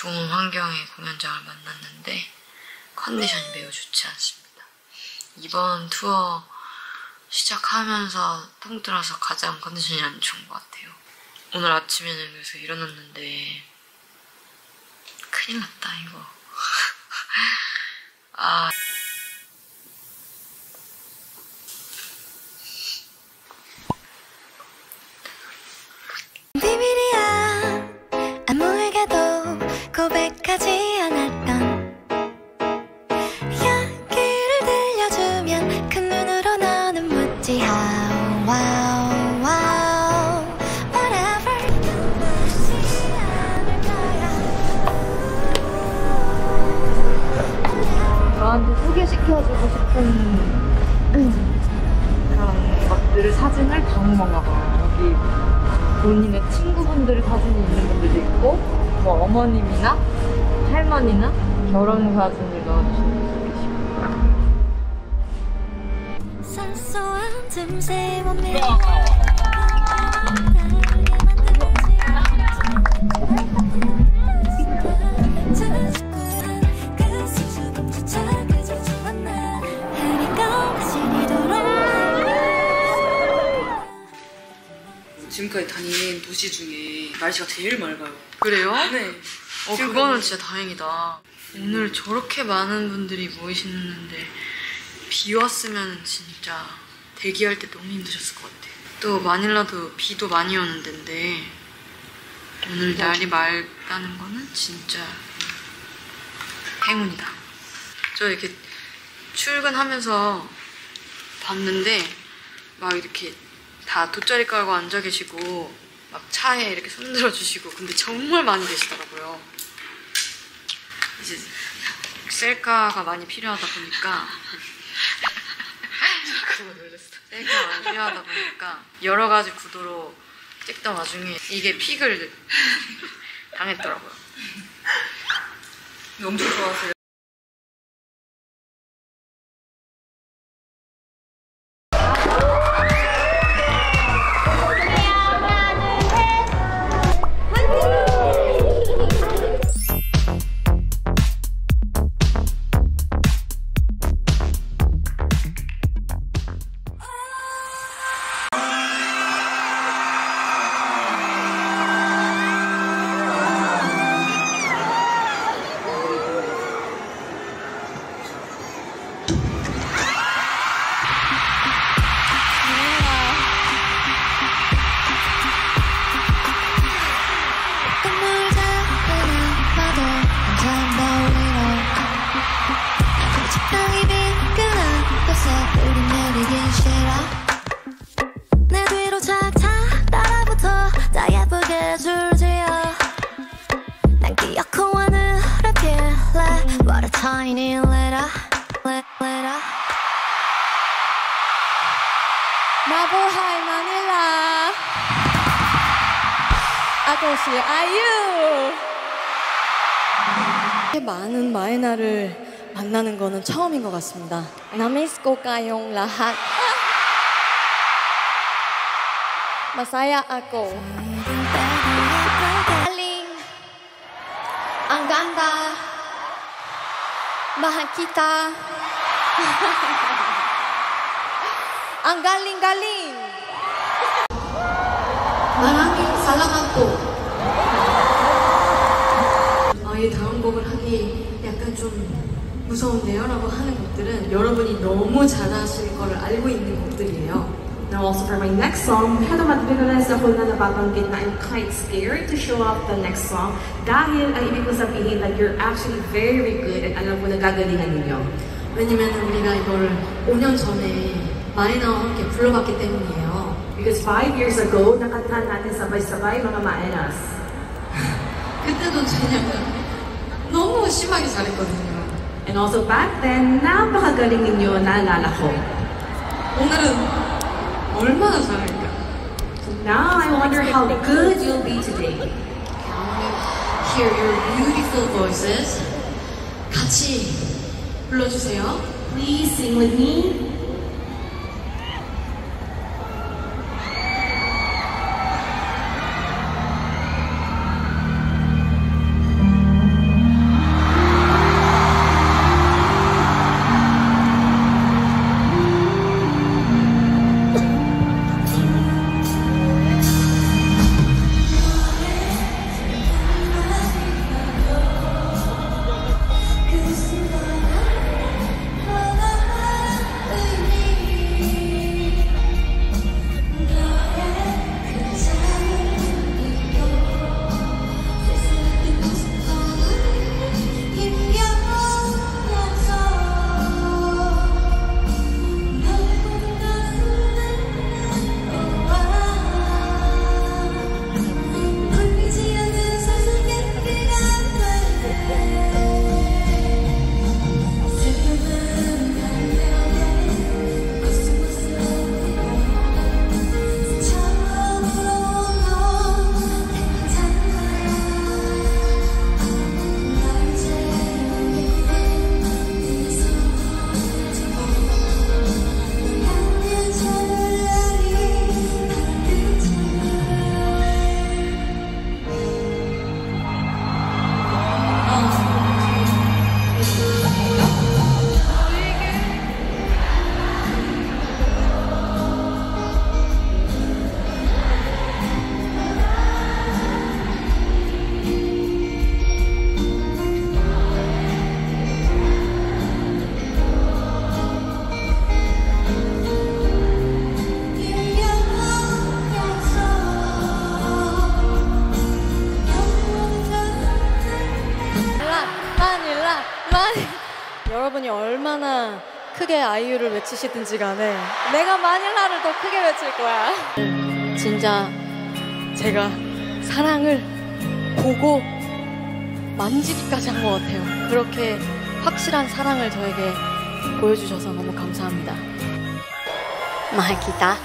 좋은 환경의 공연장을 만났는데 컨디션이 매우 좋지 않습니다. 이번 투어 시작하면서 통틀어서 가장 컨디션이 안 좋은 것 같아요. 오늘 아침에는 그래서 일어났는데 큰일 났다 이거. 아. 비밀이 저한테 소개시켜주고 싶은 그런 것들을 사진을 건가 봐요. 여기 본인의 친구분들 사진이 있는 분들도 있고, 뭐 어머님이나 할머니나 결혼 사진을 넣어주시는 틈새 없는 지금까지 다닌 도시 중에 날씨가 제일 맑아요. 그래요? 네. 어, 그거는 진짜 다행이다. 오늘 저렇게 많은 분들이 모이시는데 비 왔으면 진짜 대기할 때 너무 힘드셨을 것 같아요. 또 마닐라도 비도 많이 오는 데인데 오늘 날이 맑다는 거는 진짜 행운이다. 저 이렇게 출근하면서 봤는데 막 이렇게 다 돗자리 깔고 앉아 계시고 막 차에 이렇게 손들어 주시고 근데 정말 많이 계시더라고요. 이제 셀카가 많이 필요하다 보니까 셀카가 많이 필요하다 보니까 여러 가지 구도로 찍던 와중에 이게 픽을 당했더라고요. 엄청 좋아하세요. Tiny letter letter. 마보하이 마닐라. 아저씨 아유. 이렇게 많은 마이나를 만나는 거는 처음인 것 같습니다. 나미스코 까용 라핫 Ang ganda Mahal kita Ang galing-galing 사랑이 사랑하고 아, 이 다음 곡을 하기 약간 좀 무서운데요? 라고 하는 곡들은 여러분이 너무 잘하실 거를 알고 있는 곡들이에요. Now also for my next song, masyado matibigalan sa na nababanggit na I'm quite scared to show off the next song dahil ang ibig ko sabihin that you're actually very good at alam mo na gagalingan ninyo. 왜냐면 우리가 이걸 5년 전에 마이나와 함께 불러봤기 때문이에요. Because five years ago, nakantahan natin sabay-sabay mga maenas. 그때도 제냐면 너무 심하게 잘했거든요. And also back then, napakagaling ninyo, naalala ko. 오늘은 얼마나 잘할까? So now I wonder how good you'll be today. Hear your beautiful voices. 같이 불러주세요. Please sing with me. 여러분이 얼마나 크게 아이유를 외치시든지 간에 내가 마닐라를 더 크게 외칠 거야. 진짜 제가 사랑을 보고 만지기까지 한 것 같아요. 그렇게 확실한 사랑을 저에게 보여주셔서 너무 감사합니다. 마이키다.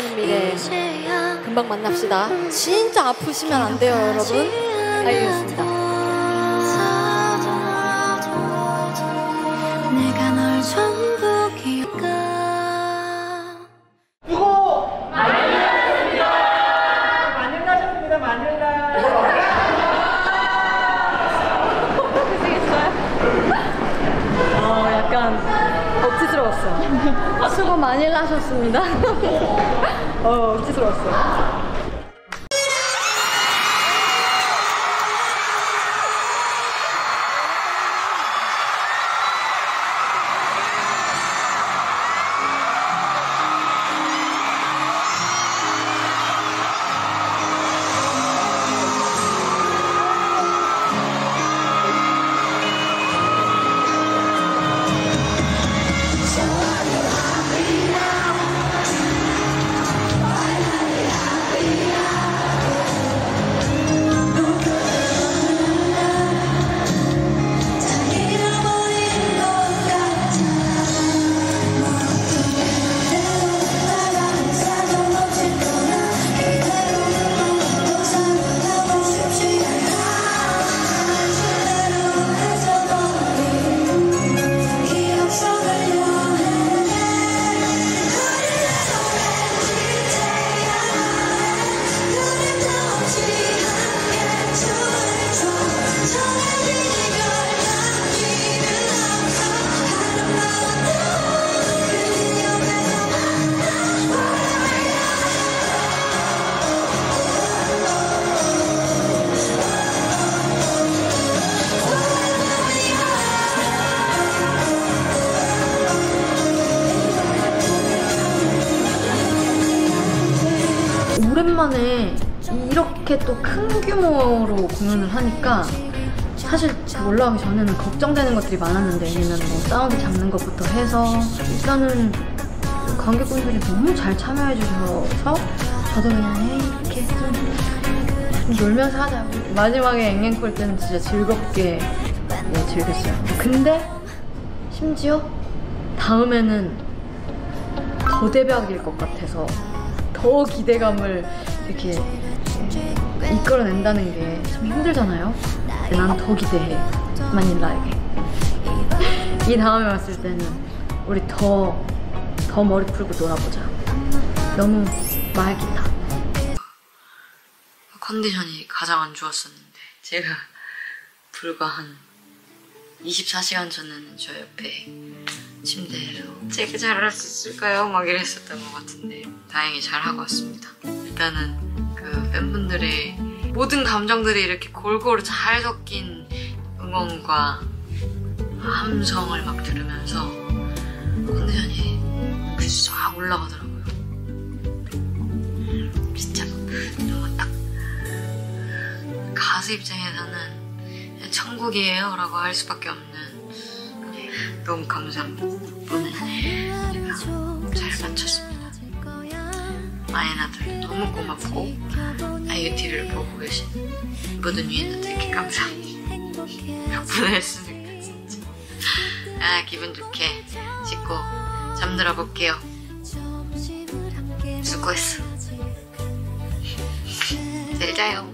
미래 이제야 금방 만납시다. 진짜 아프시면 안 돼요, 여러분. 알겠습니다. 내가 널 전부 기억가 어, 약간 억지스러웠어. 수고 많이 하셨습니다. 어, 억지스러웠어. 이렇게 또 큰 규모로 공연을 하니까 사실 올라오기 전에는 걱정되는 것들이 많았는데 왜냐면 뭐 사운드 잡는 것부터 해서 일단은 관객분들이 너무 잘 참여해 주셔서 저도 그냥 이렇게 좀, 좀 놀면서 하자 마지막에 앵앵콜 때는 진짜 즐겁게 네, 즐겼어요. 근데 심지어 다음에는 더 대박일 것 같아서 더 기대감을 이렇게 이끌어낸다는 게 참 힘들잖아요. 근데 난더 기대해. 마닐라에게. 이 다음에 왔을 때는 우리 더, 더 머리 풀고 놀아보자. 너무 말기다. 컨디션이 가장 안 좋았었는데 제가 불과 한 24시간 전에는 저 옆에 침대로 제가 잘할 수 있을까요? 막 이랬었던 것 같은데 다행히 잘하고 왔습니다. 일단은 그 팬분들의 모든 감정들이 이렇게 골고루 잘 섞인 응원과 함성을 막 들으면서 컨디션이 싹 올라가더라고요. 진짜 막 너무 딱 가수 입장에서는 천국이에요 라고 할 수밖에 없는 너무 감사합니다 맞췄습니다 마이나들 너무 고맙고 아이유티를 보고 계신 모든 유엔들께 몇분 했습니까 진짜. 아 기분 좋게 씻고 잠들어 볼게요. 수고했어. 내일 자요